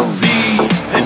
see